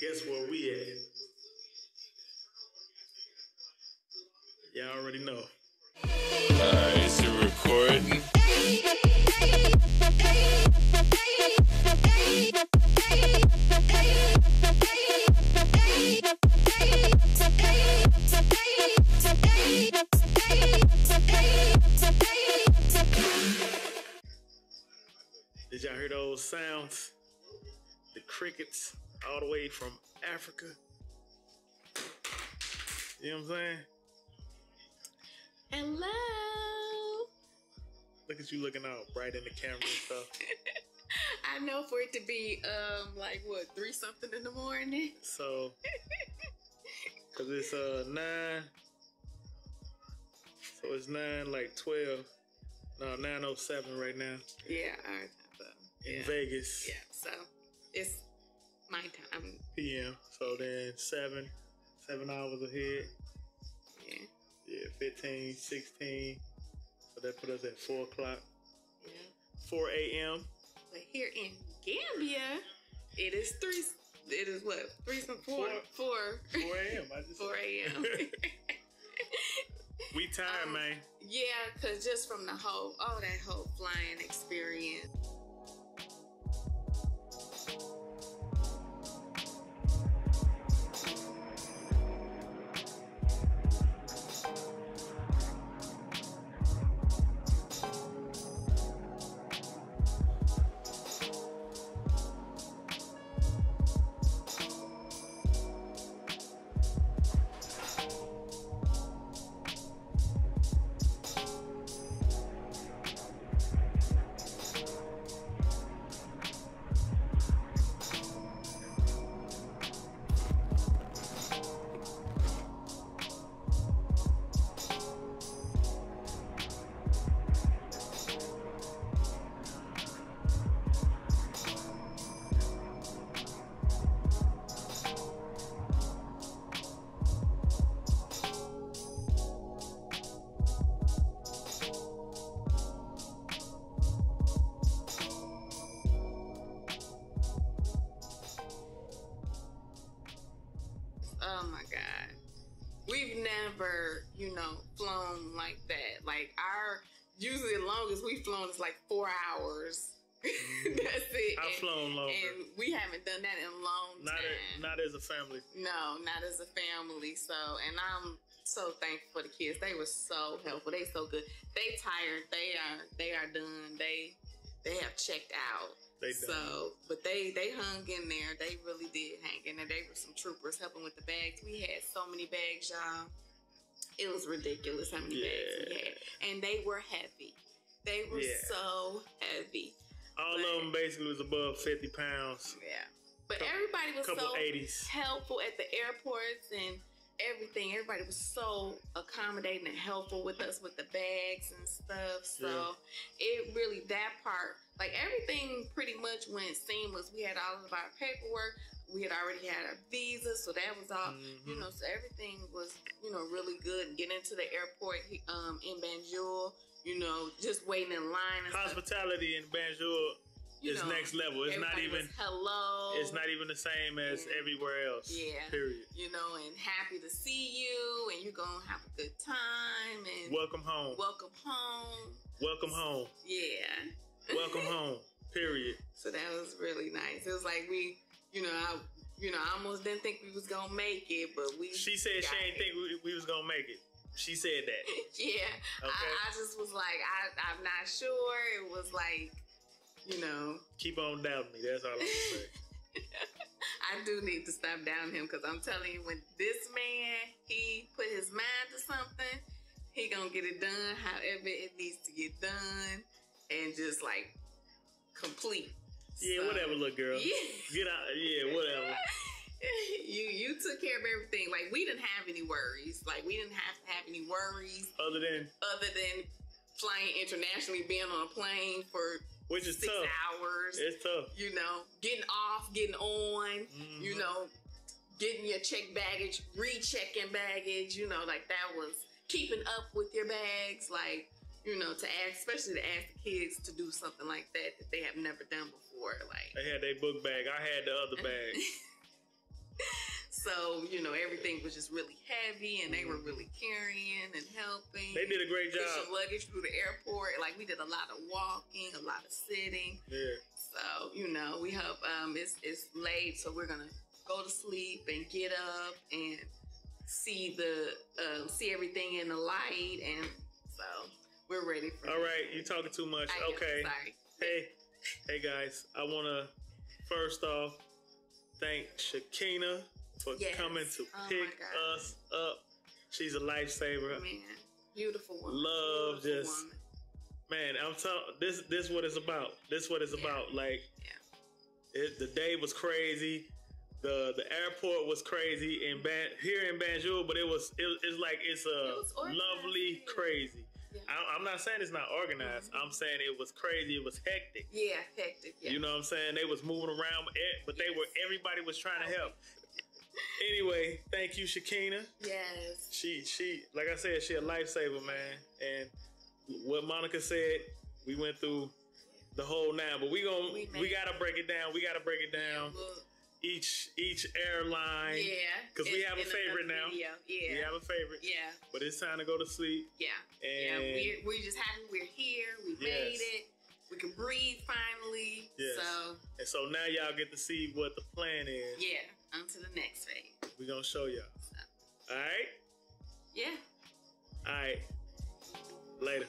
Guess where we at? Y'all already know. Uh, is it recording? Did y'all hear those sounds? The crickets all the way from Africa. You know what I'm saying? Hello. Look at you looking out bright in the camera and stuff. I know for it to be um like what three something in the morning. So, cause it's uh nine. So it's nine like twelve. No, nine oh seven right now Yeah, our time. So, in yeah. Vegas. Yeah, so it's my time. PM. So then seven, seven hours ahead. Yeah, Yeah, 15, 16. So that put us at four o'clock. yeah. 4 a.m. But here in Gambia, it is three. It is what three some four four 4 a.m. I just four a.m. we tired, Um, man. yeah, cause just from the whole oh that whole flying experience. Like that. Like our usually the longest we've flown is like four hours. Mm. That's it. I've And- flown longer. And we haven't done that in a long Not, time. a, not as a family. no, not as a family. So, and I'm so thankful for the kids. They were so helpful. They so good. They tired. They are. They are done. They they have checked out. They done. So, but they they hung in there. They really did hang in there. They were some troopers helping with the bags. We had so many bags, y'all. It was ridiculous how many bags we had, and they were heavy. They were Yeah. so heavy. All of them basically was above 50 pounds. Yeah, but Couple- everybody was so 80s. helpful at the airports and everything. Everybody was so accommodating and helpful with us with the bags and stuff. So it really that part, like everything, pretty much went seamless. We had all of our paperwork. We had already had our visa, so that was all. You Mhm. know, so everything was you know really good. Getting into the airport um, in Banjul, you know, just waiting in line and stuff. Hospitality in Banjul You is know, next level. It's not even. hello. It's not even the same as everywhere else. Yeah. Period. you know, and happy to see you, and you're gonna have a good time, and Welcome home. welcome home. Welcome home. Yeah. Welcome home. Period. So that was really nice. It was like we, you know, I, you know, I almost didn't think we was gonna make it, but we. She said she ain't it. think we, we was gonna make it. She said that. yeah. Okay. I, I just was like, I, I'm not sure. It was like, you know, Keep on doubting me. That's all I'm gonna. I do need to stop down him because I'm telling you, when this man he put his mind to something, he gonna get it done however it needs to get done, and just like complete. Yeah, So, whatever, little girl. Yeah. Get out. Yeah, whatever. you you took care of everything. Like we didn't have any worries. Like we didn't have to have any worries Other than other than flying internationally, being on a plane for which is six tough. hours. It's tough. you know, getting off, getting on. You Mhm. know, getting your check baggage, rechecking baggage. You know, like that was keeping up with your bags. Like you know, to ask, especially to ask the kids to do something like that that they have never done before. Like They had their book bag. I had the other bag. So, you know, everything was just really heavy and they were really carrying and helping. They did a great job. Pushing luggage through the airport. Like we did a lot of walking, a lot of sitting. Yeah. So, you know, we hope um it's it's late, so we're gonna go to sleep and get up and see the um see everything in the light and so we're ready for All right, you're talking too much. I Okay. Sorry. Hey, hey guys. I want to first off thank Shakina for Yes. coming to Oh pick us up. She's a lifesaver. Man, beautiful woman. Love Beautiful just- woman. Man, I'm telling this. This what it's about. This what it's Yeah. about. Like, Yeah. it, the day was crazy. The the airport was crazy in Ban here in Banjul, but it was it, it's like it's a It lovely crazy. Yeah. I, I'm not saying it's not organized. I'm saying it was crazy. It was hectic. Yeah, hectic. Yeah. You know what I'm saying? They was moving around, eh, but they Yes. were everybody was trying to help. Anyway, thank you, Shakina. Yes. She she like I said, she a lifesaver, man. And what Monica said, we went through the whole now, but we gon' We we, gotta break it down. We gotta break it down. Well, Each each airline. Yeah. Because we have a favorite now. video. Yeah. We have a favorite, Yeah. but it's time to go to sleep. Yeah. And yeah. We're, we're just happy we're here. We made it. We can breathe finally. Yes. So and so now y'all get to see what the plan is. yeah. On to the next phase. We're gonna show y'all. So, All right? yeah. All right. Later.